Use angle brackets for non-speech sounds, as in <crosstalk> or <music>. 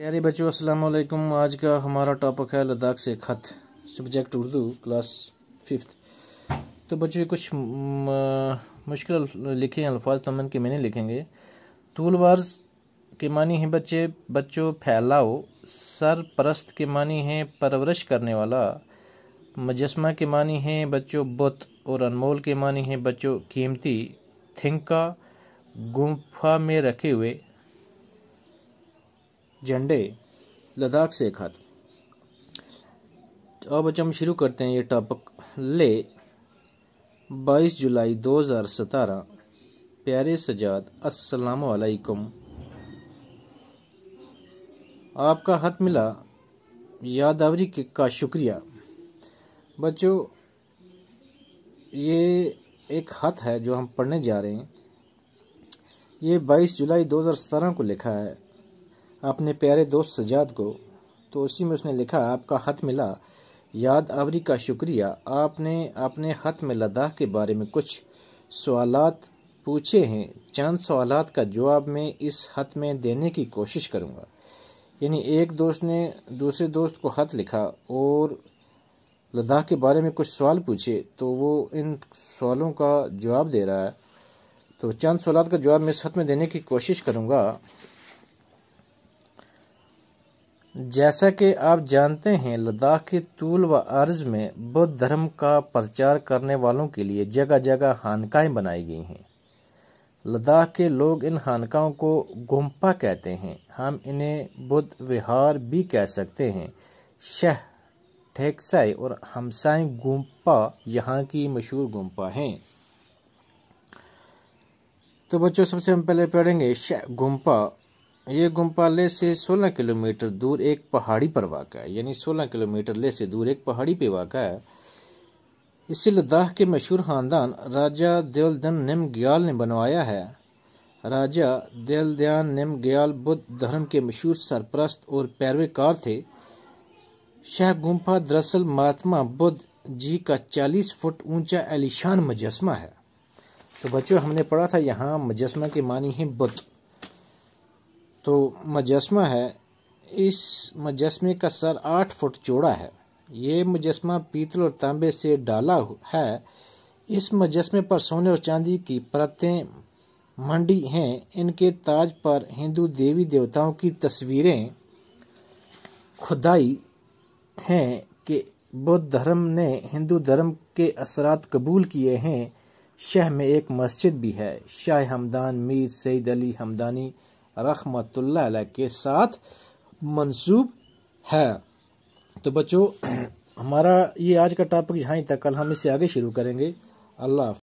प्यारे बच्चों, अस्सलाम वालेकुम आज का हमारा टॉपिक है लद्दाख से ख़त। सब्जेक्ट उर्दू क्लास फिफ्थ तो बच्चों कुछ मुश्किल लिखे अल्फाज तमन के मैंने लिखेंगे। तूलवार्स के मानी हैं बच्चे, बच्चों, फैलाओ। सर परस्त के मानी हैं परवरिश करने वाला। मजस्मा के मानी हैं बच्चों, बुत और अनमोल के मानी हैं बच्चों, कीमती। थिंका, गुफा में रखे हुए। झंडे लद्दाख से खत अब हम शुरू करते हैं ये टॉपिक ले। 22 जुलाई 2017 प्यारे सजाद अस्सलाम वालेकुम आपका हत मिला यादावरी का शुक्रिया। बच्चों, ये एक खत है जो हम पढ़ने जा रहे हैं। ये 22 जुलाई 2017 को लिखा है। अपने प्यारे दोस्त सजाद को तो उसी में उसने लिखा, आपका ख़त मिला। याद आवरी का शुक्रिया। आपने अपने ख़त में लद्दाख के बारे में कुछ सवालात पूछे हैं। चंद सवालात का जवाब मैं इस ख़त में देने की कोशिश करूँगा। यानी एक दोस्त ने दूसरे दोस्त को ख़त लिखा और लद्दाख के बारे में कुछ सवाल पूछे तो वो इन सवालों का जवाब दे रहा है। तो चंद सवाल का जवाब मैं इस ख़त में देने की कोशिश करूँगा। जैसा कि आप जानते हैं, लद्दाख के तूल व अर्ज़ में बौद्ध धर्म का प्रचार करने वालों के लिए जगह जगह हानकाएँ बनाई गई हैं। लद्दाख के लोग इन खानकाओं को गुम्पा कहते हैं। हम इन्हें बुद्ध विहार भी कह सकते हैं। शह, ठेकसाई और हमसाई गुम्पा यहाँ की मशहूर गुम्पा हैं। तो बच्चों, सबसे हम पहले पढ़ेंगे शह, गुम्पा ये गुम्पा ले से 16 किलोमीटर दूर एक पहाड़ी पर वाक़ है, यानी 16 किलोमीटर ले से दूर एक पहाड़ी पे वाक़ है। इसे लद्दाख के मशहूर ख़ानदान राजा देवलदन निम ग्याल ने बनवाया है। राजा देवलदयान निम ग्याल बुद्ध धर्म के मशहूर सरप्रस्त और पैरवेकार थे। शाह गुम्फा दरअसल महात्मा बुद्ध जी का 40 फुट ऊँचा एलिशान मुजस्मा है। तो बच्चों, हमने पढ़ा था यहाँ मुजस्मा के मानी है बुद्ध। तो मुजस्मा है। इस मुजस्मे का सर आठ फुट चौड़ा है। ये मुजस्मा पीतल और तांबे से डाला है इस मुजस्मे पर सोने और चांदी की परतें मंडी हैं। इनके ताज पर हिंदू देवी देवताओं की तस्वीरें खुदाई हैं कि बौद्ध धर्म ने हिंदू धर्म के असरात कबूल किए हैं। शह में एक मस्जिद भी है। शाह हमदान, मीर सईद अली हमदानी रहमतुल्लाह के साथ मंसूब है। तो बच्चों, <clears throat> हमारा ये आज का टॉपिक यहाँ तक, कल हम इसे आगे शुरू करेंगे। अल्लाह